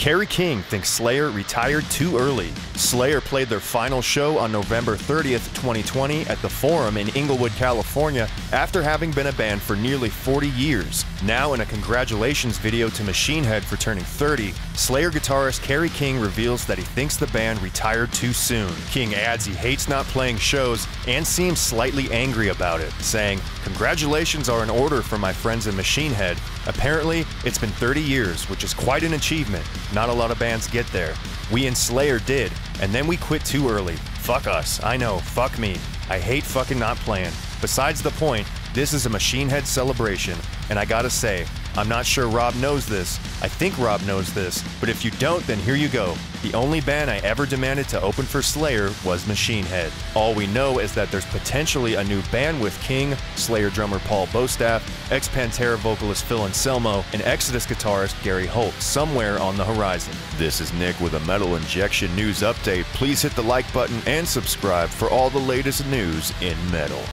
Kerry King thinks Slayer retired too early. Slayer played their final show on November 30th, 2020 at the Forum in Inglewood, California after having been a band for nearly 40 years. Now in a congratulations video to Machine Head for turning 30, Slayer guitarist Kerry King reveals that he thinks the band retired too soon. King adds he hates not playing shows and seems slightly angry about it, saying, Congratulations are in order for my friends in Machine Head. Apparently, it's been 30 years, which is quite an achievement. Not a lot of bands get there. We in Slayer did, and then we quit too early. Fuck us. I know. Fuck me. I hate fucking not playing. Besides the point, this is a Machine Head celebration, and I gotta say, I'm not sure Rob knows this. I think Rob knows this, but if you don't, then here you go. The only band I ever demanded to open for Slayer was Machine Head. All we know is that there's potentially a new band with King, Slayer drummer Paul Bostaph, ex Pantera vocalist Phil Anselmo, and Exodus guitarist Gary Holt somewhere on the horizon. This is Nick with a Metal Injection news update. Please hit the like button and subscribe for all the latest news in metal.